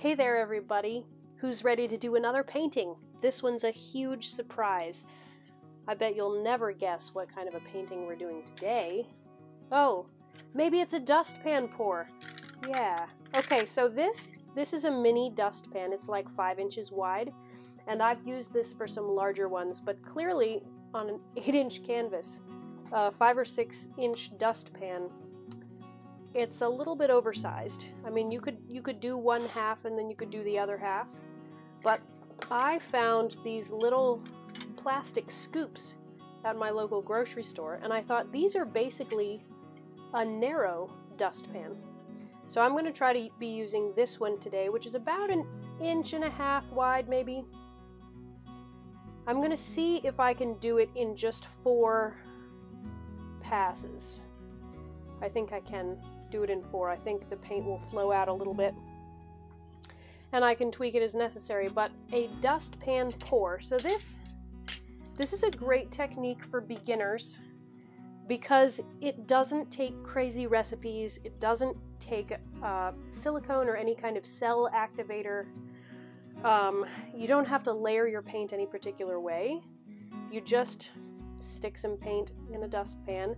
Hey there, everybody! Who's ready to do another painting? This one's a huge surprise. I bet you'll never guess what kind of a painting we're doing today. Oh, maybe it's a dustpan pour. Yeah. Okay, so this this is a mini dustpan. It's like five inches wide, and I've used this for some larger ones, but clearly on an eight-inch canvas, a five or six-inch dustpan it's a little bit oversized. I mean, you could you could do one half and then you could do the other half. But I found these little plastic scoops at my local grocery store and I thought these are basically a narrow dustpan. So I'm going to try to be using this one today, which is about an inch and a half wide maybe. I'm going to see if I can do it in just four passes. I think I can do it in four. I think the paint will flow out a little bit. And I can tweak it as necessary, but a dustpan pour. So this, this is a great technique for beginners because it doesn't take crazy recipes. It doesn't take uh, silicone or any kind of cell activator. Um, you don't have to layer your paint any particular way. You just stick some paint in a dustpan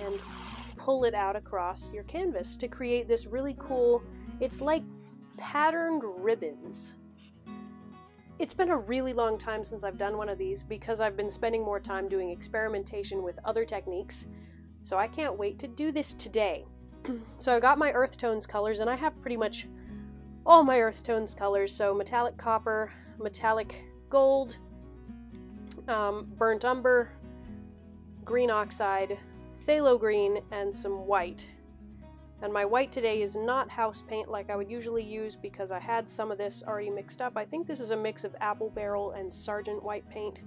and pull it out across your canvas to create this really cool, it's like patterned ribbons. It's been a really long time since I've done one of these because I've been spending more time doing experimentation with other techniques, so I can't wait to do this today. so I got my earth tones colors and I have pretty much all my earth tones colors, so metallic copper, metallic gold, um, burnt umber, green oxide, phthalo green, and some white. And my white today is not house paint like I would usually use because I had some of this already mixed up. I think this is a mix of apple barrel and sargent white paint,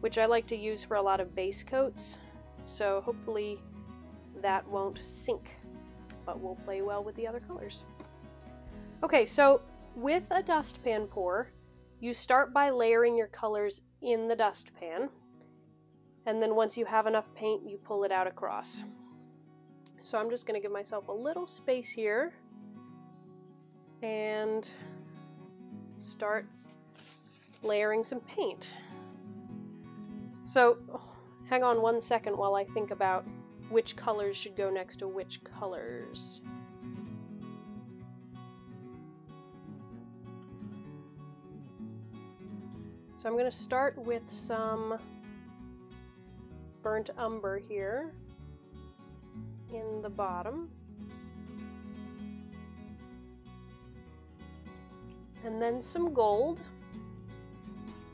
which I like to use for a lot of base coats. So hopefully that won't sink, but will play well with the other colors. Okay, so with a dustpan pour, you start by layering your colors in the dustpan and then once you have enough paint, you pull it out across. So I'm just going to give myself a little space here and start layering some paint. So hang on one second while I think about which colors should go next to which colors. So I'm going to start with some burnt umber here in the bottom. And then some gold.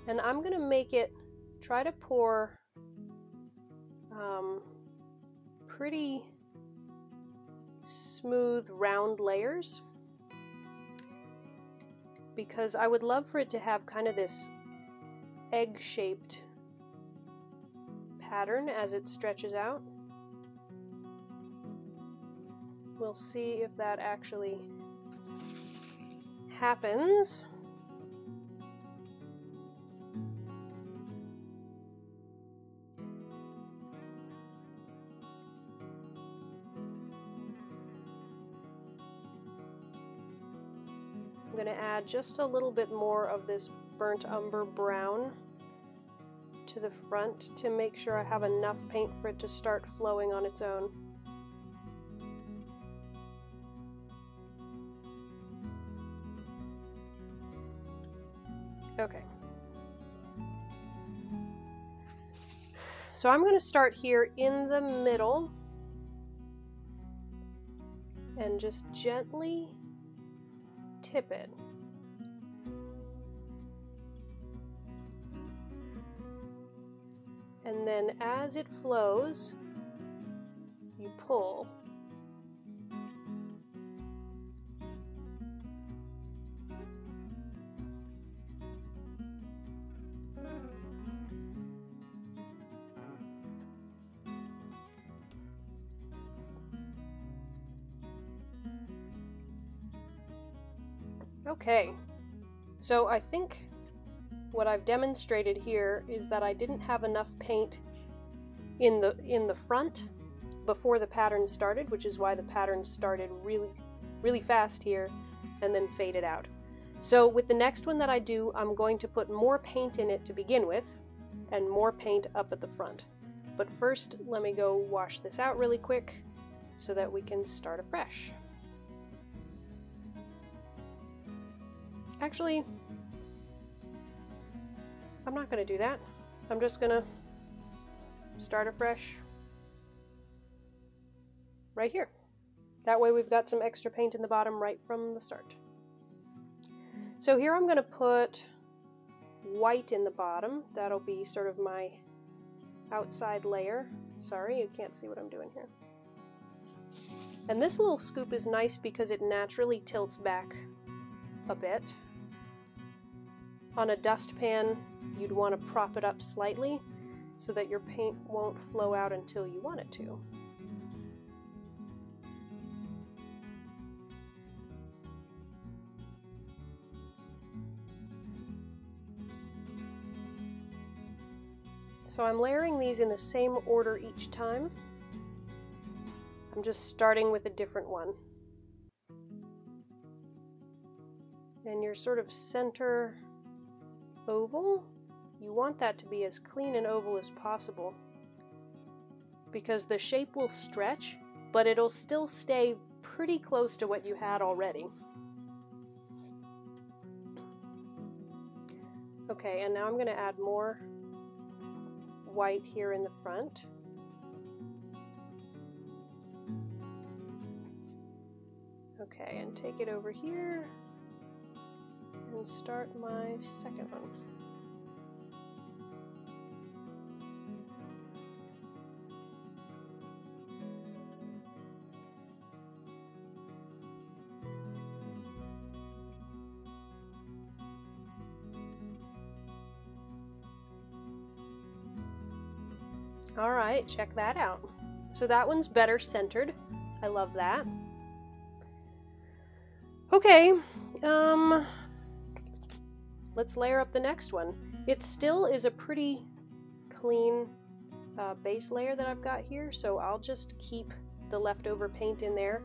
And I'm going to make it, try to pour um, pretty smooth round layers because I would love for it to have kind of this egg-shaped pattern as it stretches out. We'll see if that actually happens. I'm going to add just a little bit more of this burnt umber brown to the front to make sure I have enough paint for it to start flowing on its own. Okay. So I'm going to start here in the middle and just gently tip it. And then as it flows, you pull. Okay, so I think what I've demonstrated here is that I didn't have enough paint in the in the front before the pattern started, which is why the pattern started really really fast here. and then faded out. So with the next one that I do, I'm going to put more paint in it to begin with, and more paint up at the front. But first, let me go wash this out really quick so that we can start afresh. Actually, I'm not going to do that. I'm just going to start afresh right here. That way we've got some extra paint in the bottom right from the start. So here I'm going to put white in the bottom. That'll be sort of my outside layer. Sorry, you can't see what I'm doing here. And this little scoop is nice because it naturally tilts back a bit. On a dustpan, you'd want to prop it up slightly so that your paint won't flow out until you want it to. So I'm layering these in the same order each time. I'm just starting with a different one. And your sort of center oval, you want that to be as clean and oval as possible because the shape will stretch, but it'll still stay pretty close to what you had already. Okay, and now I'm going to add more white here in the front. Okay, and take it over here and start my second one. All right, check that out. So that one's better centered. I love that. Okay, um, let's layer up the next one. It still is a pretty clean uh, base layer that I've got here, so I'll just keep the leftover paint in there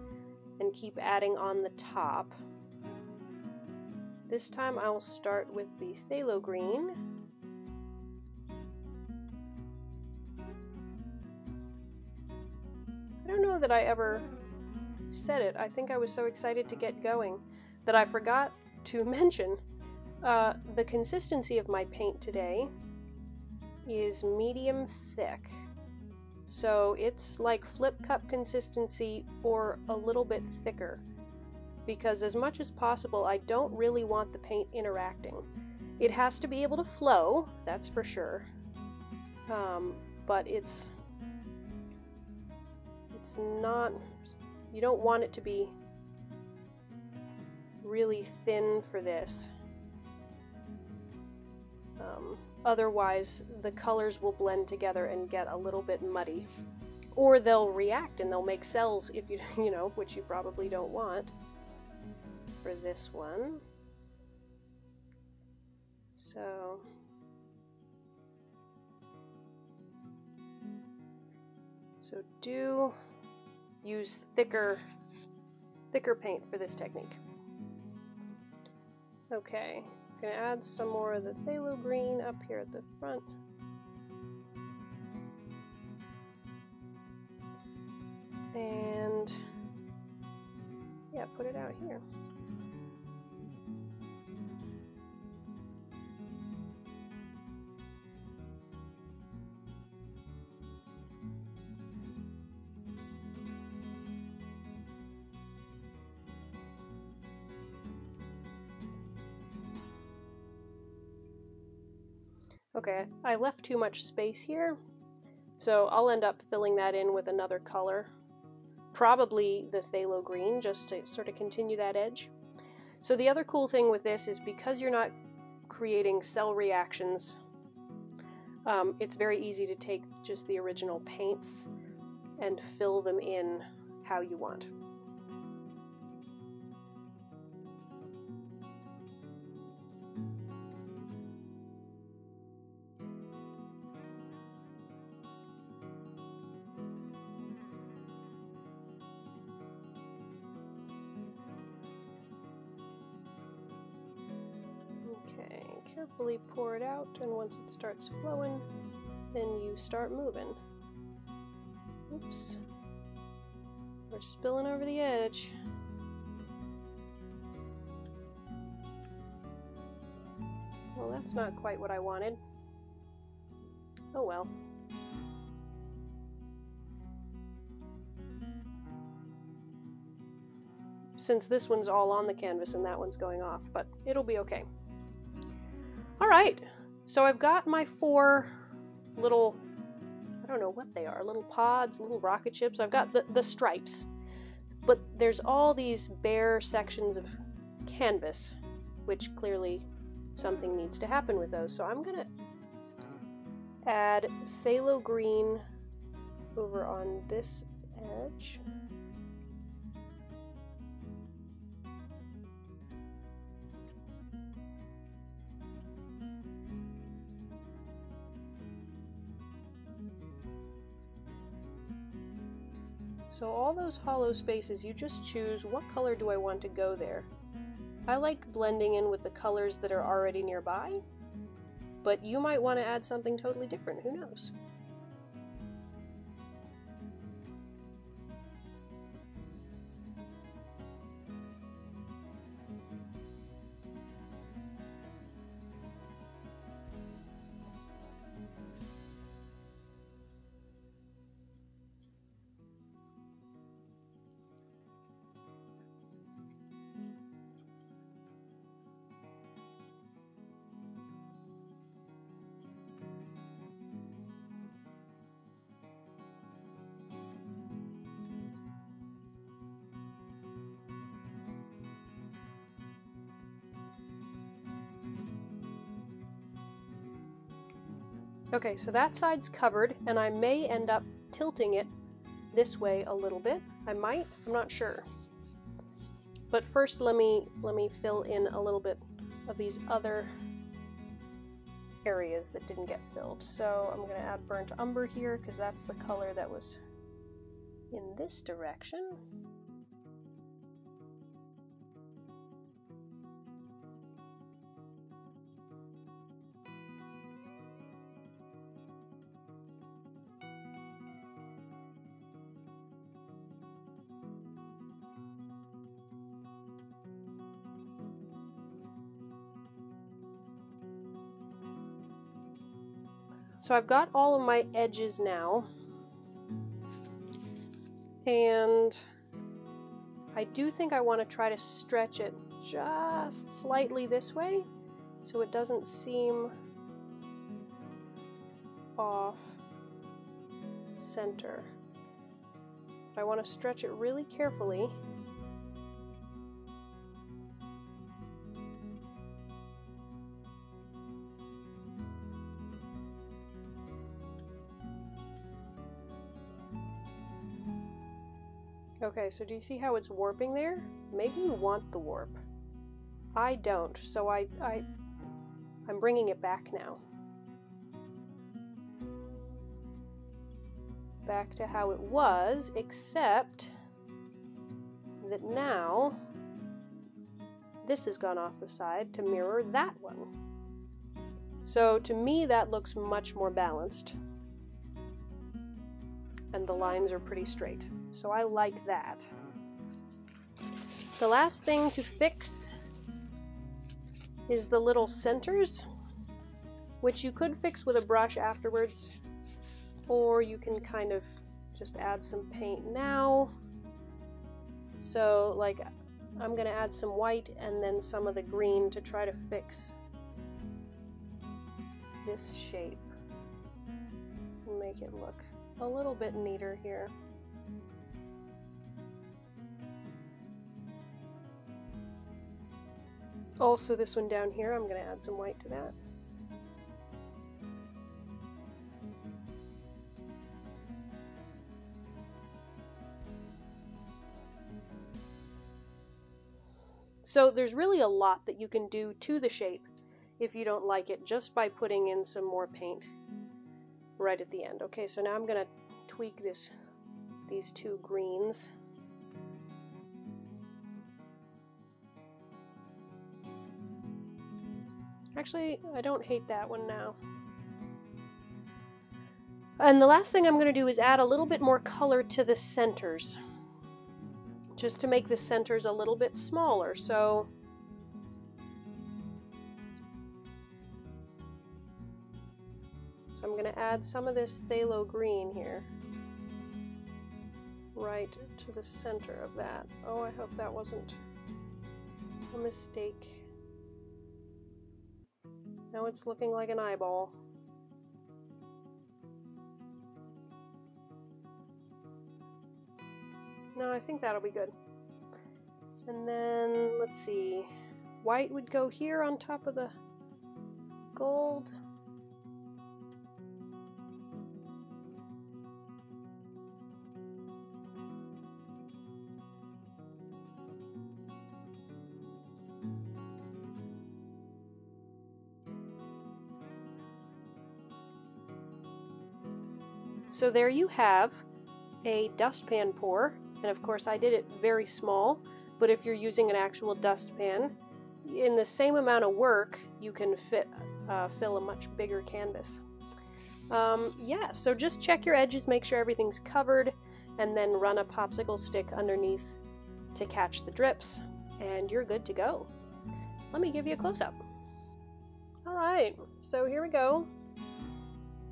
and keep adding on the top. This time I'll start with the phthalo green I don't know that I ever said it. I think I was so excited to get going that I forgot to mention uh, the consistency of my paint today is medium thick. So it's like flip cup consistency or a little bit thicker. Because as much as possible, I don't really want the paint interacting. It has to be able to flow, that's for sure. Um, but it's it's not, you don't want it to be really thin for this. Um, otherwise, the colors will blend together and get a little bit muddy. Or they'll react and they'll make cells if you, you know, which you probably don't want for this one. So So do use thicker, thicker paint for this technique. Okay, I'm gonna add some more of the phthalo green up here at the front. And yeah, put it out here. Okay, I left too much space here, so I'll end up filling that in with another color. Probably the phthalo green, just to sort of continue that edge. So the other cool thing with this is because you're not creating cell reactions, um, it's very easy to take just the original paints and fill them in how you want. Pour it out, and once it starts flowing, then you start moving. Oops. We're spilling over the edge. Well, that's not quite what I wanted. Oh well. Since this one's all on the canvas and that one's going off, but it'll be okay. Alright, so I've got my four little, I don't know what they are, little pods, little rocket ships. I've got the, the stripes. But there's all these bare sections of canvas, which clearly something needs to happen with those. So I'm to add phthalo green over on this edge. So all those hollow spaces, you just choose what color do I want to go there. I like blending in with the colors that are already nearby, but you might want to add something totally different, who knows? Okay, so that side's covered, and I may end up tilting it this way a little bit. I might, I'm not sure. But first let me let me fill in a little bit of these other areas that didn't get filled. So I'm going to add burnt umber here because that's the color that was in this direction. So I've got all of my edges now. And I do think I want to try to stretch it just slightly this way so it doesn't seem off center. But I want to stretch it really carefully Okay, so do you see how it's warping there? Maybe you want the warp. I don't, so I, I, I'm bringing it back now. Back to how it was, except that now this has gone off the side to mirror that one. So to me that looks much more balanced. And the lines are pretty straight. So I like that. The last thing to fix is the little centers, which you could fix with a brush afterwards, or you can kind of just add some paint now. So like I'm gonna add some white and then some of the green to try to fix this shape. Make it look a little bit neater here. Also this one down here, I'm going to add some white to that. So there's really a lot that you can do to the shape if you don't like it just by putting in some more paint right at the end. Okay, so now I'm going to tweak this, these two greens. Actually, I don't hate that one now. And the last thing I'm going to do is add a little bit more color to the centers. Just to make the centers a little bit smaller. So So I'm going to add some of this phthalo green here. Right to the center of that. Oh, I hope that wasn't a mistake. Now it's looking like an eyeball. No, I think that'll be good. And then, let's see, white would go here on top of the gold. So there you have a dustpan pour, and of course I did it very small, but if you're using an actual dustpan, in the same amount of work, you can fit uh, fill a much bigger canvas. Um, yeah, so just check your edges, make sure everything's covered, and then run a popsicle stick underneath to catch the drips, and you're good to go. Let me give you a close-up. Alright, so here we go.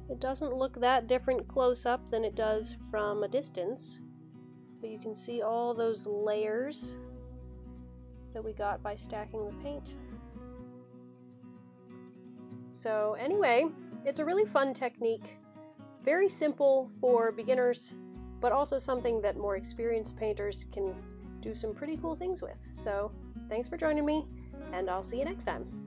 It doesn't look that different close up than it does from a distance, but you can see all those layers that we got by stacking the paint. So anyway, it's a really fun technique, very simple for beginners, but also something that more experienced painters can do some pretty cool things with. So thanks for joining me, and I'll see you next time.